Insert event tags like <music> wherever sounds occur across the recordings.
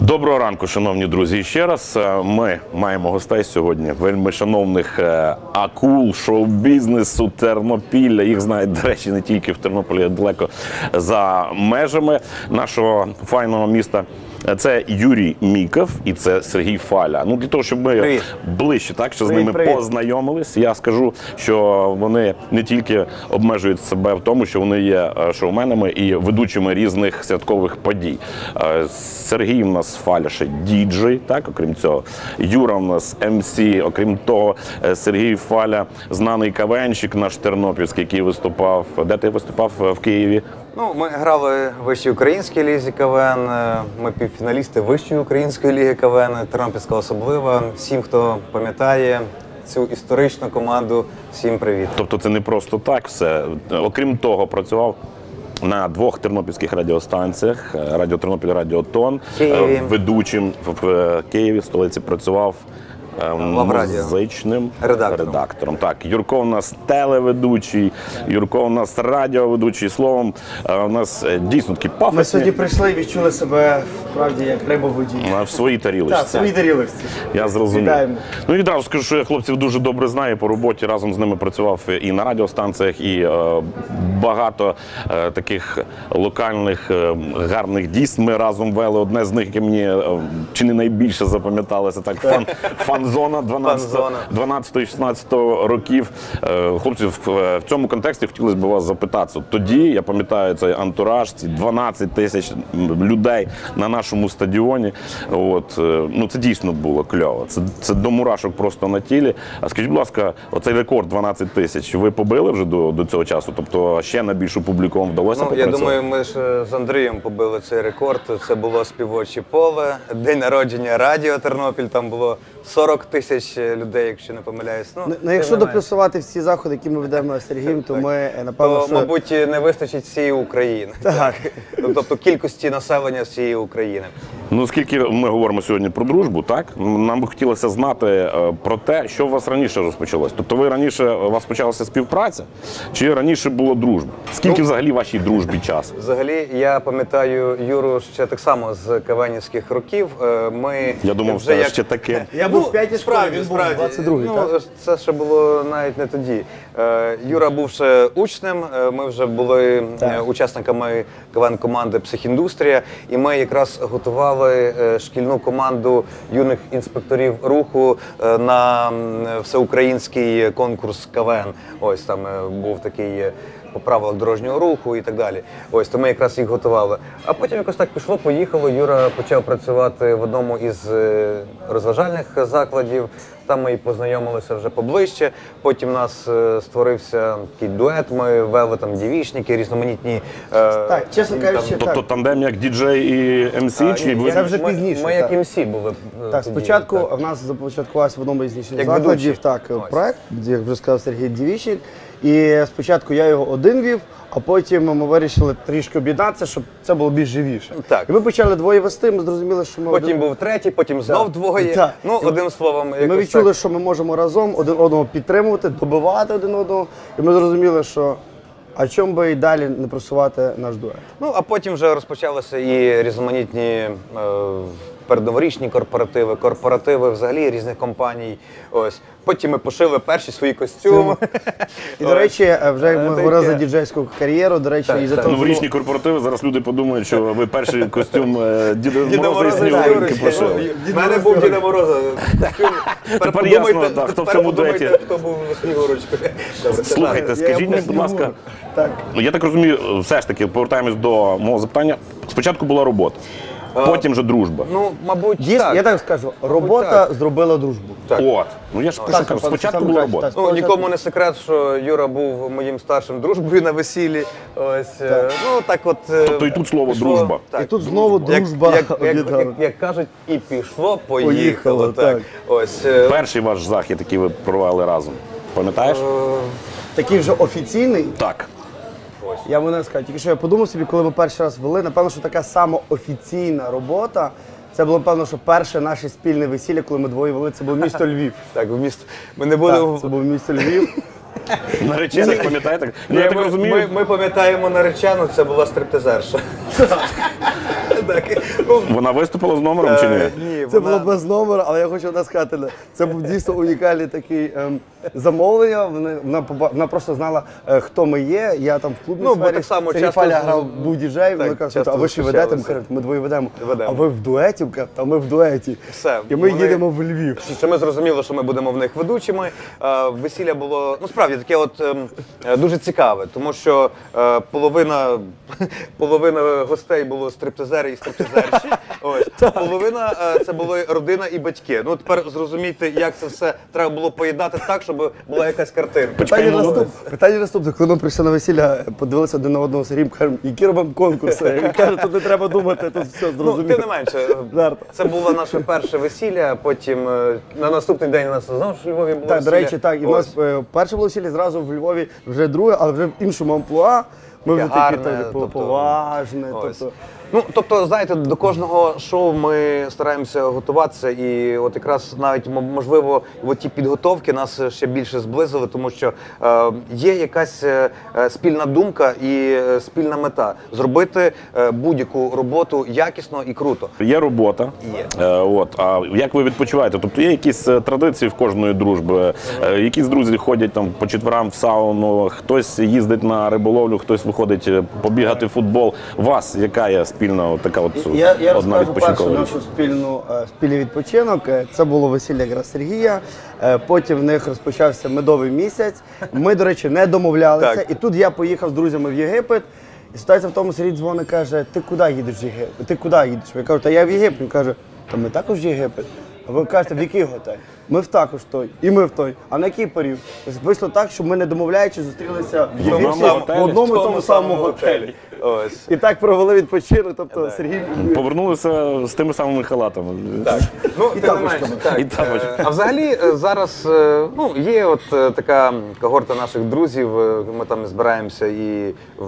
Доброго ранку, шановні друзі. Ще раз е, ми маємо гостей сьогодні. Вельми шановних е, акул шоу-бізнесу Тернопілля. Їх знають, до речі, не тільки в Тернополі, а далеко за межами нашого файного міста. Це Юрій Міков і це Сергій Фаля. Ну для того, щоб ми Привіт. ближче так що з ними привіт. познайомились, я скажу, що вони не тільки обмежують себе в тому, що вони є е, шоуменами і ведучими різних святкових подій. Е, Сергій в нас Фаля ще діджей, так, окрім цього. Юра в нас МС, окрім того, е, Сергій Фаля, знаний кавенщик наш тернопільський, який виступав. Де ти виступав в Києві? Ну, ми грали в вищій українській лізі КВН. е, Ми півфіналісти Вищої української ліги КВН, Тернопільська особлива. Всім, хто пам'ятає цю історичну команду, всім привіт. Тобто це не просто так все. Окрім того, працював. На двох тернопільських радіостанціях е, Радіо Тернопіль, Радіо Тон. Києві. Е, Ведучим в Києві, в столиці працював. Музичним Редактором. редактором. Так, Юрко у нас телеведучий, Юрко у нас радіоведучий. Словом, е, у нас е, дійсно такі Ми сьогодні прийшли і відчули себе справді як риба в воді. е, в своїй тарілочці. Так, свої тарілочці. Я зрозумів. Вітаємо. Ну і відразу скажу, що я хлопців дуже добре знаю по роботі. Разом з ними працював і на радіостанціях, і е, багато е, таких локальних е, гарних дійств ми разом вели. Одне з них, яке мені е, чи не найбільше запам'яталося, так фан, <laughs> 12 Фан-зона. 12-16 років. Е, Хлопці, в, в цьому контексті хотілося б вас запитати. Тоді я пам'ятаю цей антураж, ці 12 тисяч людей на нашому стадіоні. От е, ну це дійсно було кльово. Це, це до мурашок просто на тілі. А скажіть, будь ласка, оцей рекорд 12 тисяч. Ви побили вже до, до цього часу? Тобто ще на більшу публіку вам вдалося Ну, я думаю, ми ж е, з Андрієм побили цей рекорд. Це було співоче поле, день народження Радіо Тернопіль. Там було 40 тисяч людей, якщо не помиляюсь. Ну, Ну, ну, якщо доплюсувати всі заходи, які ми ведемо з Сергієм, то ми е, напевно, то, що... мабуть, не вистачить всієї України. Так. Ну, Тобто кількості населення всієї України. Ну, оскільки ми говоримо сьогодні про дружбу, так нам би хотілося знати е, про те, що у вас раніше розпочалось. Тобто, ви раніше у вас почалася співпраця, чи раніше було дружба? Скільки Ну, взагалі вашій дружбі час? Взагалі, я пам'ятаю Юру ще так само з кавенівських років. Е, Ми Я думав, вже що ще таке. <laughs> Я був в п'ятій школі, справді, був справді. 22-й, ну, так? Це ще було навіть не тоді. Е, Юра був ще учнем. е, Ми вже були е, Так. учасниками КВН команди Психіндустрія, і ми якраз готували е, шкільну команду юних інспекторів руху е, на м, всеукраїнський конкурс КВН. Ось там е, був такий. е, По правилах дорожнього руху і так далі. Ось то ми якраз їх готували. А потім якось так пішло, поїхало. Юра почав працювати в одному із е, розважальних закладів. Там ми і познайомилися вже поближче. Потім у нас е, створився такий дует. Ми вели там дівічники, різноманітні. е, Так, чесно кажучи, Тобто так. тандем як діджей і МС, А, чи ні, ви Це вже ми- пізніше, Ми як так. МС були. е, Так, тоді, спочатку так. в нас започаткувався в одному із нічних Як закладів ведучий. так, Ось. проект, як вже сказав Сергій Дівічник. І спочатку я його один вів, а потім ми вирішили трішки об'єднатися, щоб це було більш живіше. Так. І ми почали двоє вести, ми зрозуміли, що ми Потім один- був третій, потім знов двоє. Так. Ну, одним словом, Ми відчули, так. що ми можемо разом один одного підтримувати, добивати один одного. І ми зрозуміли, що а чому би і далі не просувати наш дует. Ну, а потім вже розпочалися і різноманітні е, передноворічні корпоративи, корпоративи взагалі різних компаній. Ось. Потім ми пошили перші свої костюми. І, до речі, е, вже як ми Е, говорили за діджейську кар'єру, до речі, і за новорічні корпоративи? Зараз люди подумають, що ви перший костюм е, Діда Мороза і Снігурочки. пошили. У мене був Діда Мороза. Тепер ясно, хто в цьому дуеті. хто був Снігурочкою. Добре, Слухайте, скажіть мені, будь ласка, Так. ну я так розумію, все ж таки повертаємось до мого запитання. Спочатку була робота, потім вже дружба. Ну, мабуть, Дійсно, так. я так скажу, робота так. зробила дружбу. Так. От, ну я ж Так, кажу, спочатку була робота. так. Ну, нікому не секрет, що Юра був моїм старшим дружбою на весіллі. Ось, е, ну так от. е, Тобто і тут слово пішло- «дружба». так, І тут знову Як- дружба Як, як, як, об'єднала. як, як кажуть, і пішло, поїхало. Поїхало, так. так. Ось. е, Перший ваш захід, який ви провели разом. Пам'ятаєш? Такий вже офіційний. Так. Я мене скажу, тільки що я подумав собі, коли ми перший раз вели, напевно, що така сама офіційна робота. Це було, напевно, що перше наше спільне весілля, коли ми двоє вели, це було місто Львів. Так, в місто. Ми не будемо. Так, це було місто Львів. <laughs> <laughs> Наречених, пам'ятаєте? Ну, я так ми, розумію, ми, ми пам'ятаємо наречену, це була стриптизерша. <laughs> Так. Ну, вона виступила з номером чи ні? е, Ні, Це вона- було без номера, але я хочу одне сказати, це був дійсно унікальний такий ем, замовлення. Вона, вона, поба- вона просто знала, е, хто ми є. Я там в клубній Ну, бо сфері. так само Сергій часто Фаля з- грав, був діджей, вона каже, часто а ви що ведете? Ми зустрічалися. кажемо, ми двоє ведемо. Ведемо. А ви в дуеті? Каже, А ми в дуеті. Все, І ми вони- їдемо в Львів. Що ми зрозуміли, що ми будемо в них ведучими. Е, Весілля було ну справді таке, от ем, е, дуже цікаве, тому що е, половина, <laughs> половина гостей було стриптизери і стриптизерші. <laughs> Ось половина е, це були родина і батьки. Ну тепер зрозумійте, як це все треба було поєднати так, щоб була якась картинка. Питання, наступ... Питання наступне. Коли ми прийшли на весілля, подивилися один на одного з Сергієм, кажемо, які робимо конкурси. Він каже, тут не треба думати, тут все Ну, зрозуміло. тим не менше, е, Жарт. це було наше перше весілля. Потім е, на наступний день у нас знову ж у Львові було Так, до весілля. речі, так. І в Ось. нас е, перше було весілля зразу в Львові, вже друге, але вже в іншому амплуа. Ми вже такі гарне, теж тобто, поважне. Ось. Тобто, Ну, тобто, знаєте, до кожного шоу ми стараємося готуватися, і от якраз навіть м- можливо, от ті підготовки нас ще більше зблизили, тому що е, є якась е, е, спільна думка і е, спільна мета зробити е, будь-яку роботу якісно і круто. Є робота. Є. Е, от. А як ви відпочиваєте? Тобто є якісь е, традиції в кожної дружби? Е, якісь друзі ходять там по четверам в сауну, хтось їздить на риболовлю, хтось виходить е, побігати в футбол. Вас яка є спільна така от Я, я одна відпочинкова річ? нашу спільну е, спільний відпочинок. Е, Це було весілля якраз Сергія. Потім в них розпочався медовий місяць. Ми, до речі, не домовлялися. Так. І тут я поїхав з друзями в Єгипет. І ситуація в тому, Сергій дзвонить, каже, ти куди їдеш в Єгипет? Ти куди їдеш? Я кажу, та я в Єгипет. Він каже, та ми також в Єгипет. А ви кажете, в який готель? Ми в також той, і ми в той. А на який період? Вийшло так, що ми не домовляючи зустрілися в одному Єгипті в одному і тому самому готелі. Ось. І так провели відпочинок. Тобто Сергій Повернулися з тими самими халатами. Так. Ну, тим не тапочками. так. І тапочками. Е, А взагалі е, зараз е, ну, є от е, така когорта наших друзів. е, Ми там збираємося і в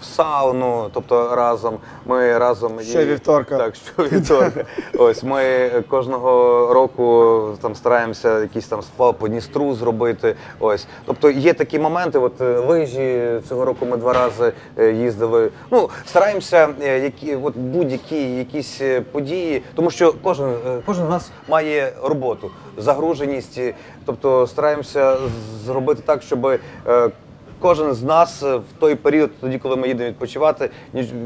в сауну, тобто разом. Ми разом і- Щовівторка. Так, щовівторка. Ось ми кожного року там стараємося якийсь там сплав по Дністру зробити. Ось. Тобто є такі моменти, от е, лижі цього року ми два рази е, їздили. Ну, стараємося е, які, от будь-які якісь е, події, тому що кожен, е, кожен з нас має роботу, загруженість. Тобто стараємося зробити так, щоб. Кожен з нас в той період, тоді, коли ми їдемо відпочивати,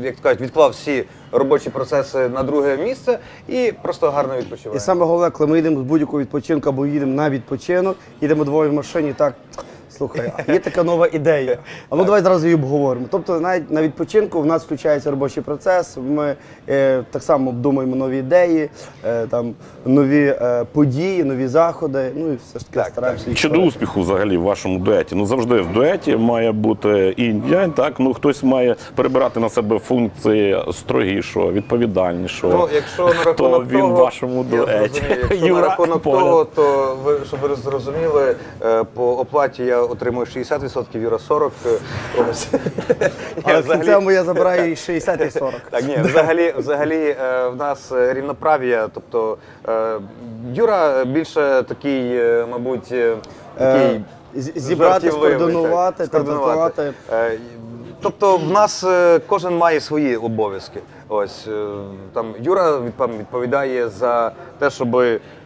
як то кажуть, відклав всі робочі процеси на друге місце і просто гарно відпочиває. І саме головне, коли ми їдемо з будь-якого відпочинку або їдемо на відпочинок, їдемо двоє в машині, так. Слухай, а є така нова ідея. А ну давай зразу її обговоримо. Тобто, навіть на відпочинку в нас включається робочий процес. Ми е, так само обдумуємо нові ідеї, е, там нові е, події, нові заходи. Ну і все ж таки Так, стараємося. їх Чи до успіху взагалі в вашому дуеті? Ну завжди в дуеті має бути інь-янь, так ну хтось має перебирати на себе функції строгішого, відповідальнішого. Ну, якщо на рахунок він того, в вашому я дуеті? зрозумію, якщо Юра на рахунок Поля. того, то ви щоб ви зрозуміли, е, по оплаті я отримую 60%, Юра 40%. е, Ось. <laughs> Але Я в кінцевому я забираю <laughs> і 60 і 40. Так, ні, <laughs> взагалі, взагалі е, в нас е, рівноправ'я. Тобто е, Юра більше такий, е, мабуть, е, такий з- зібрати, жартівливий, скоординувати, так, скоординувати. тататувати. Е, Тобто в нас е, кожен має свої обов'язки. Ось е, там Юра відпам- відповідає за те, щоб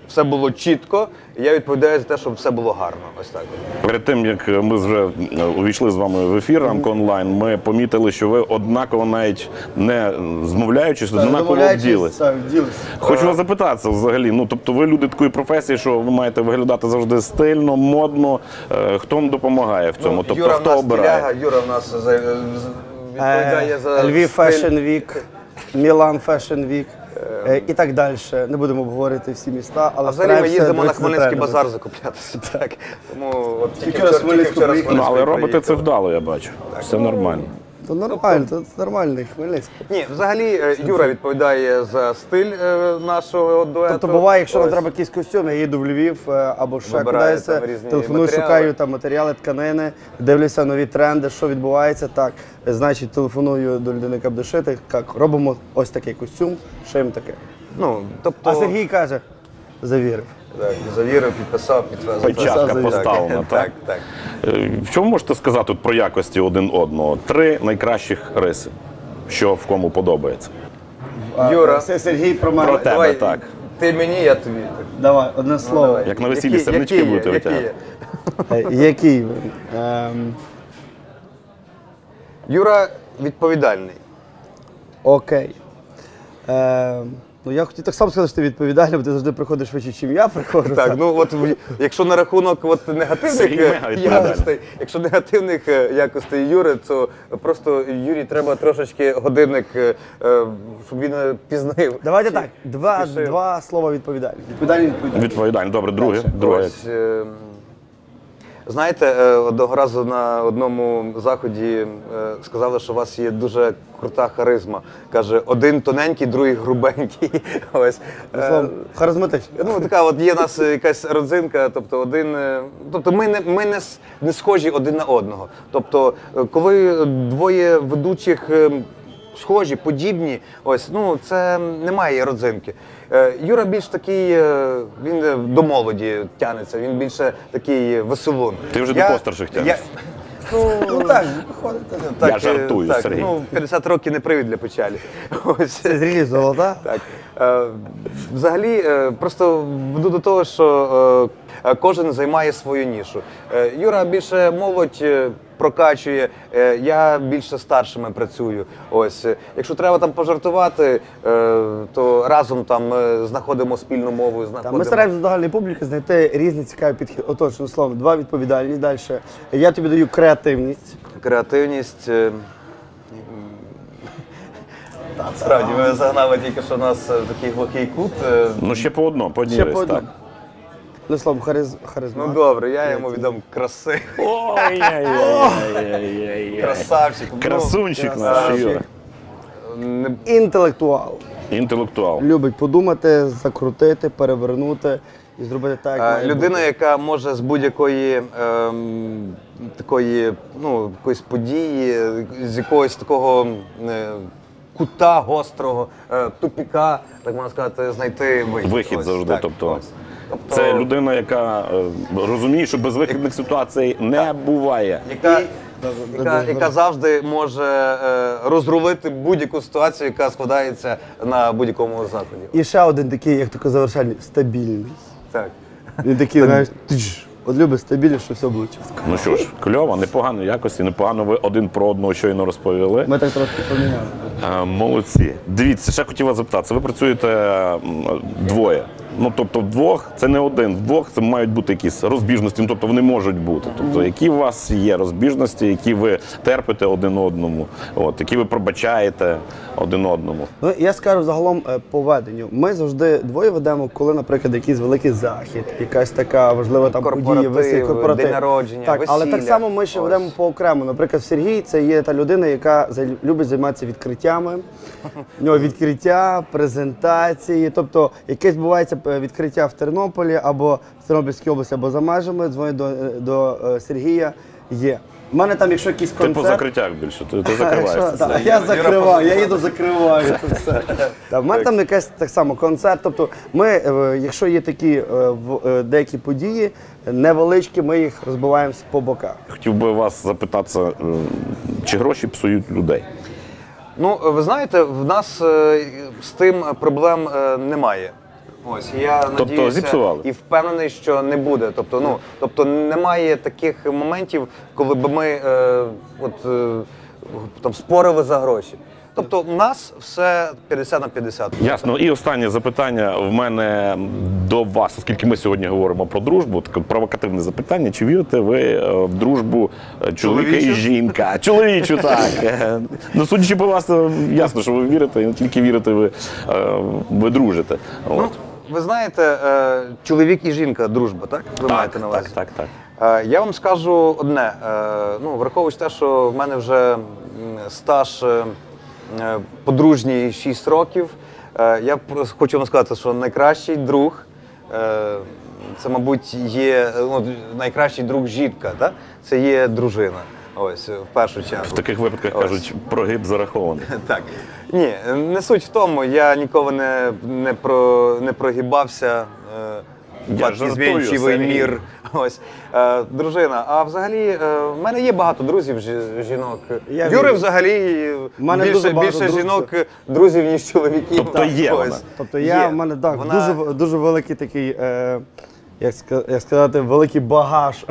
все було чітко. Я відповідаю за те, щоб все було гарно. Ось так. Перед тим як ми вже е, увійшли з вами в ефір рамко онлайн, ми помітили, що ви однаково навіть не змовляючись, однаково вділись. так, вділись. Хочу вас запитатися взагалі. Ну тобто, ви люди такої професії, що ви маєте виглядати завжди стильно, модно. Е, Хто вам допомагає в цьому? тобто, Ну, Юра в хто нас обирає? стиляга, Юра в нас за- відповідає за Е, Львів стиль. Fashion Week, Мілан Fashion Week е, і так далі. Не будемо обговорити всі міста, але А взагалі ми стараємося їздимо на дивитися Хмельницький базар закуплятися. Так. Тому от тільки раз вчора, тільки Хмельницьку вчора приїхали. Ну, але Хмельницької робите це вдало, я бачу. Все нормально. То нормально, то нормальний Хмельницький. Ні, взагалі е, Юра відповідає за стиль е, нашого дуету. Тобто буває, якщо нам треба якийсь костюм, я їду в Львів е, або ще Вибираю кудись, там різні телефоную, матеріали. шукаю там матеріали, тканини, дивлюся нові тренди, що відбувається. Так, значить, телефоную до людини, буде як робимо ось такий костюм, шиємо таке. Ну, тобто... А Сергій каже: завірив. Так, завірив, підписав, підтвердив. Печатка Так, поставлена, Так, так. Е, Що ви можете сказати от про якості один одного? Три найкращих риси, що в кому подобається. Юра. Це Сергій про мене. Про тебе, Давай, так. Ти мені, я тобі. Давай, одне слово. Давай. Як на весіллі Які- сернички які є? будете Які витягати. є? Е, Який? Ем, Юра відповідальний. окей. Ем, ну я хотів так само сказати, що ти відповідальний, бо ти завжди приходиш швидше, ніж я приходжу. Так, ну от в- якщо на рахунок от негативних е, відповідальний. якостей, якщо негативних е, якостей Юри, то просто Юрі треба трошечки годинник, е, щоб він пізнив. Давайте так, два, два слова відповідальні. Відповідальний відповідальний. Відповідально. Добре, друге. друге. Ось, е, знаєте, е, одного разу на одному заході е, сказали, що у вас є дуже крута харизма. Каже, один тоненький, другий грубенький. <laughs> Ось. Е, харизматичний. Ну, така от є у нас якась родзинка, тобто один. Тобто ми не, ми не, не схожі один на одного. Тобто, коли двоє ведучих е, схожі, подібні, ось, ну це немає родзинки. Е, Юра більш такий, е, він до молоді тянеться, він більше такий веселун. Ти вже до постарших тянешся. Ну, Ну так, так, Я жартую, так, Сергій. Ну, 50 років не привід для печалі. <laughs> Ось. Це зрілість золота. Так. Е, взагалі, просто веду до того, що кожен займає свою нішу. Юра більше молодь прокачує, е, я більше старшими працюю. Ось. Е, Якщо треба там пожартувати, е, то разом там знаходимо спільну мову. Знаходимо... ми стараємося до загальної публіки знайти різні цікаві підхід. Отож, ну, словом, два відповідальність. Далі. Я тобі даю креативність. Креативність. Справді, ви загнали тільки що нас в такий глухий кут. Ну ще по одному, по одній Ще рисі, по одному. так. Ну, словом, хариз, харизма. Ну добре, я йому віддам краси. Красавчик. ну, Красунчик наш красавчик. Юра. Не Інтелектуал. Інтелектуал. Любить подумати, закрутити, перевернути і зробити так. як А, має Людина, бути. яка може з будь-якої ем, такої, ну, якоїсь події, з якогось такого е, кута гострого, е, тупіка, так можна сказати, знайти вихід. Вихід Ось, завжди. Тобто, ось. Тобто, це людина, яка е, розуміє, що безвихідних ситуацій не буває. яка, яка, яка завжди може е, розрулити будь-яку ситуацію, яка складається на будь-якому заході. І ще один такий, як таке завершальний, стабільний. Так. Він такий, знаєш, тиш, от любить стабільність, що все було чітко. Ну що ж, кльово, непогано якості, непогано ви один про одного щойно розповіли. Ми так трошки поміняли. Е, Молодці. Дивіться, ще хотів вас запитатися. Ви працюєте двоє. Ну тобто, вдвох це не один. Вдвох це мають бути якісь розбіжності. Ну тобто вони можуть бути. Тобто, які у вас є розбіжності, які ви терпите один одному, от які ви пробачаєте один одному. Ну, я скажу загалом е, по веденню. Ми завжди двоє ведемо, коли, наприклад, якийсь великий захід, якась така важлива там подія, Корпоратив, корпоратив. день народження, так, але так само ми ще Ось. ведемо по окремо. Наприклад, Сергій це є та людина, яка любить займатися відкриттями. <laughs> У нього відкриття, презентації. Тобто, якесь бувається відкриття в Тернополі або в Тернопільській області, або за межами. Дзвонить до, е, до е, Сергія. Є. У мене там, якщо якийсь Ти концерт... по закриттях більше, ти, ти <laughs> закриваєшся. Якщо- так, я закриваю, я їду закриваю це все. <laughs> Та, мене там якась так само концерт. Тобто, ми, е, якщо є такі е, е, деякі події, невеличкі, ми їх розбиваємо по боках. Хотів би вас запитатися, е, чи гроші псують людей? Ну, ви знаєте, в нас е, з тим проблем е, немає. Ось я Тобто надіюся зіпсували? і впевнений, що не буде. Тобто, ну тобто немає таких моментів, коли б ми е, от е, там спорили за гроші. Тобто, в нас все 50 на 50. Ясно. І останнє запитання в мене до вас, оскільки ми сьогодні говоримо про дружбу, таке провокативне запитання. Чи вірите ви е, в дружбу е, чоловіка і жінка? Чоловічу, так. <laughs> Е, Ну, судячи по вас, ясно, що ви вірите, і не тільки вірите, ви, ви дружите. Ну, От. Ви знаєте, е, чоловік і жінка дружба, так? Ви маєте на увазі? так, так, так. Е, Я вам скажу одне. Е, Ну, враховуючи те, що в мене вже стаж подружній 6 років, я хочу вам сказати, що найкращий друг це, мабуть, є ну, найкращий друг жінка, так? це є дружина. Ось, в першу чергу. В таких випадках Ось. кажуть, прогиб зарахований. <laughs> Так. Ні, не суть в тому, я ніколи не, не, про, не прогибався е, Я жартую, мір. <laughs> Ось е, дружина. А взагалі, е, в мене є багато друзів жінок. Я Юри вірю. взагалі В мене більше, дуже більше друзів. жінок друзів, ніж чоловіків. Тобто є Ось. вона? Тобто я Є. в мене так, Вона- дуже, дуже великий такий, е, як, ска- як сказати, великий багаж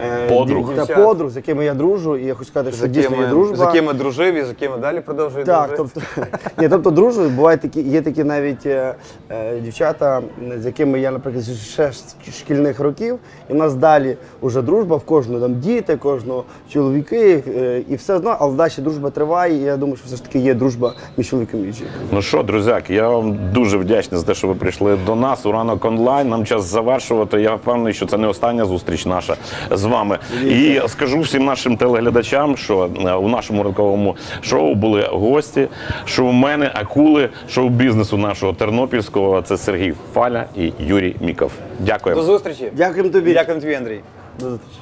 е, Подруг. та подруг, з якими я дружу, і я хочу сказати, що дійсно є дружба. з якими дружив і з якими далі продовжує Так, дружити. тобто, ні, тобто дружу, бувають такі, є такі навіть е, е, дівчата, з якими я, наприклад, ще з шкільних років, і в нас далі вже дружба, в кожного там діти, кожного чоловіки, е, і все одно, але далі дружба триває, і я думаю, що все ж таки є дружба між чоловіком і жінкою. Ну що, друзяки, я вам дуже вдячний за те, що ви прийшли до нас у ранок онлайн. Нам час завершувати. Я впевнений, що це не остання зустріч наша з вами. І скажу всім нашим телеглядачам, що е, у нашому ранковому шоу були гості. Шоумени, акули, шоу-бізнесу нашого тернопільського. Це Сергій Фаля і Юрій Міков. Дякую. До зустрічі. Дякуємо тобі. Дякуємо тобі, Андрій. До зустрічі.